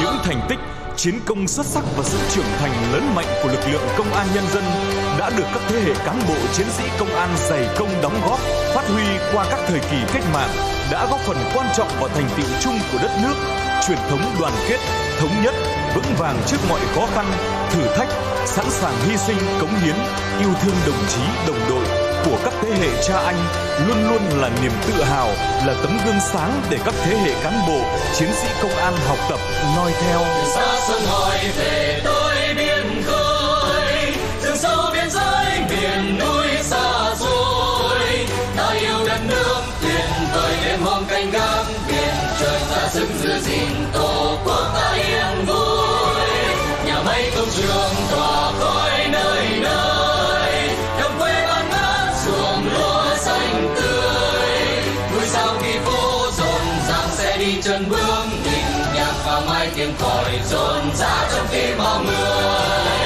những thành tích chiến công xuất sắc và sự trưởng thành lớn mạnh của lực lượng công an nhân dân đã được các thế hệ cán bộ chiến sĩ công an dày công đóng góp, phát huy qua các thời kỳ cách mạng đã góp phần quan trọng vào thành tựu chung của đất nước, truyền thống đoàn kết, thống nhất, vững vàng trước mọi khó khăn, thử thách, sẵn sàng hy sinh, cống hiến, yêu thương đồng chí, đồng đội của các thế hệ cha anh luôn luôn là niềm tự hào, là tấm gương sáng để các thế hệ cán bộ, chiến sĩ công an học tập, noi theo. xa sông hỏi về tôi biên khơi rừng sâu biên giới miền núi xa xôi ta yêu đất nước tuyệt vời đêm hôm canh gác biển trời xa sức giữ gìn tôi. Đi chân bước, mình nhạc và mai tiếng còi rộn rã trong khi bao người